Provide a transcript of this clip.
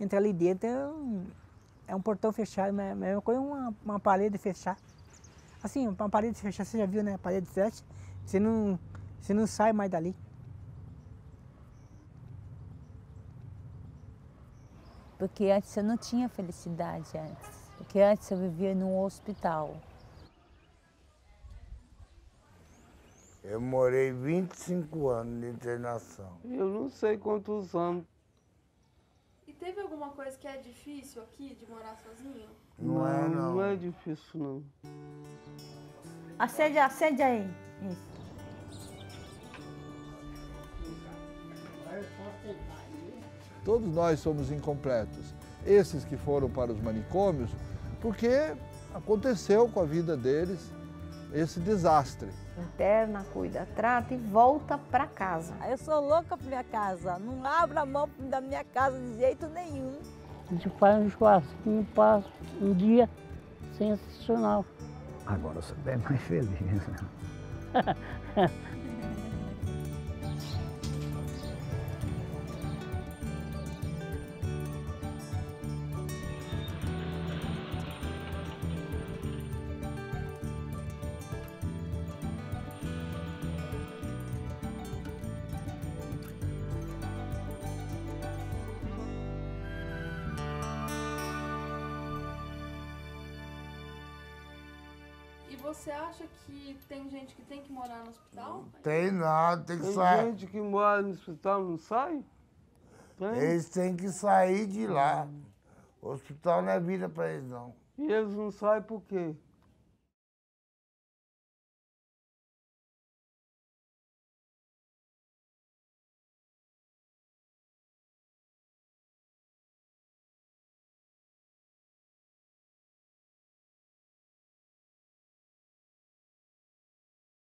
entra ali dentro, é um, é um portão fechado, mas é a mesma coisa uma, uma parede fechar. Assim, uma parede fechar, você já viu, né? A parede fecha, você não, você não sai mais dali. Porque antes você não tinha felicidade antes. Porque antes eu vivia num hospital. Eu morei 25 anos de internação. Eu não sei quantos anos. E teve alguma coisa que é difícil aqui de morar sozinho? Não, é, não. Não é difícil, não. Acende, acende aí. Isso. Todos nós somos incompletos. Esses que foram para os manicômios, porque aconteceu com a vida deles esse desastre. Interna, cuida, trata e volta para casa. Eu sou louca por minha casa, não abro a mão da minha casa de jeito nenhum. A gente faz um churrasquinho, passa um dia sensacional. Agora você é mais feliz. Né? E você acha que tem gente que tem que morar no hospital? Tem nada, tem que Tem sair. gente que mora no hospital não sai? Tem. Eles têm que sair de lá. O hospital não é vida para eles, não. E eles não saem por quê?